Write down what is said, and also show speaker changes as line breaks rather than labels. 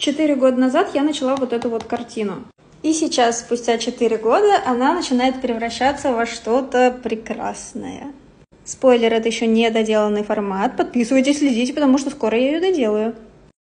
Четыре года назад я начала вот эту вот картину. И сейчас, спустя четыре года, она начинает превращаться во что-то прекрасное. Спойлер, это еще не доделанный формат. Подписывайтесь, следите, потому что скоро я ее доделаю.